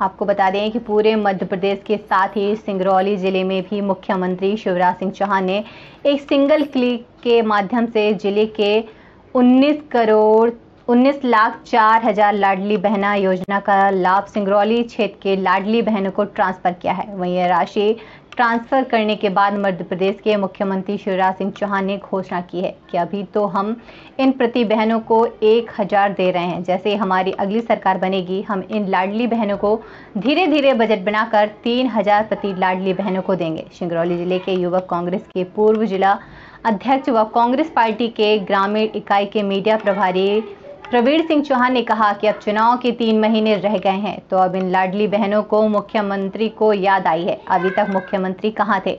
आपको बता दें कि पूरे मध्य प्रदेश के साथ ही सिंगरौली ज़िले में भी मुख्यमंत्री शिवराज सिंह चौहान ने एक सिंगल क्लिक के माध्यम से ज़िले के 19 करोड़ 19 लाख चार हज़ार लाडली बहना योजना का लाभ सिंगरौली क्षेत्र के लाडली बहनों को ट्रांसफ़र किया है। वहीं यह राशि ट्रांसफ़र करने के बाद मध्य प्रदेश के मुख्यमंत्री शिवराज सिंह चौहान ने घोषणा की है कि अभी तो हम इन प्रति बहनों को एक हज़ार दे रहे हैं। जैसे हमारी अगली सरकार बनेगी, हम इन लाडली बहनों को धीरे धीरे बजट बनाकर तीन हज़ार प्रति लाडली बहनों को देंगे। सिंगरौली ज़िले के युवक कांग्रेस के पूर्व जिला अध्यक्ष व कांग्रेस पार्टी के ग्रामीण इकाई के मीडिया प्रभारी प्रवीण सिंह चौहान ने कहा कि अब चुनाव के तीन महीने रह गए हैं तो अब इन लाडली बहनों को मुख्यमंत्री को याद आई है। अभी तक मुख्यमंत्री कहाँ थे?